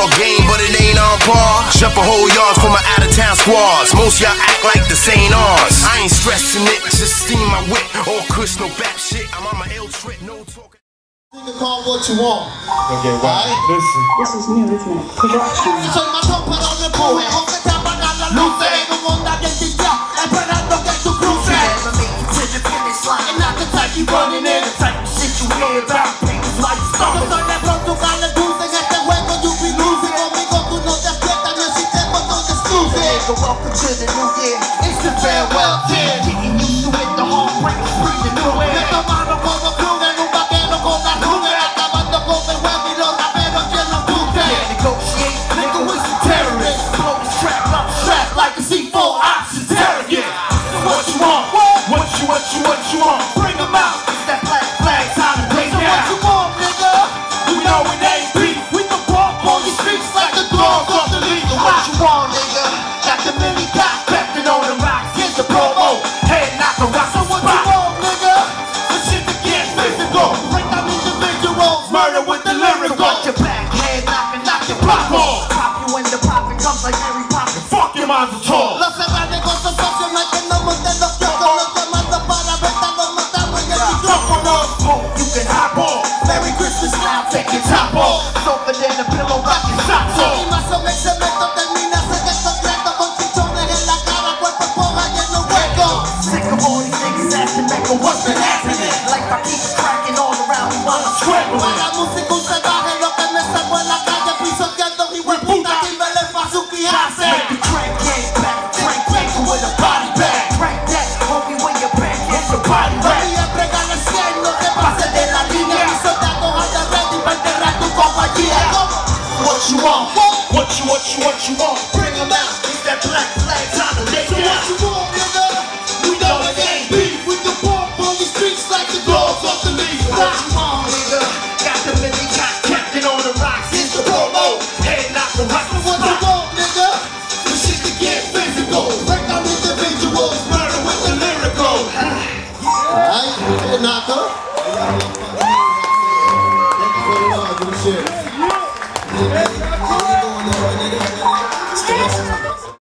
Ball game, but it ain't on par. Jump a whole yard for my out of town squads. Most y'all act like this ain't ours. I ain't stressing it, just steam my whip. All kush, no bap shit. I'm on my L trip, no talking. Nigga call what you want. Okay, wow. Alright. Listen. This is new, isn't it? Production. Soy no empuje, aunque te apagan las luces. En un Honda bien guillado, esperando que tú cruces. Never make it to the finish line. Not the type you running in. The type of shit you hear about welcome to the new year. It's the farewell Murder with the lyrical. Got your back, head knocking, knock your block off. Pop you when the poppin' comes like Harry Potter. Fuck your minds at all. Los cerrados con socio, no hay que no monten los kioscos. Los que mandan para venta los matamos en el micrófono. Oh, you can hop on. Merry Christmas now, take your top off. Me while I'm scrambling. Para música un lo que me salgo en la calle pisoteando mi hueputa y me le pa' su fijarse. Crank gang back, crank gang with a body bag. Crank that, homie, when your back is a body Voy bag. a entregarle 100, no te pases de la línea. Mis soldados andan ready para enterrar tu compañía. What you want? What you, what you, what you want? Bring 'em out. It's that black flag Naka. Thank you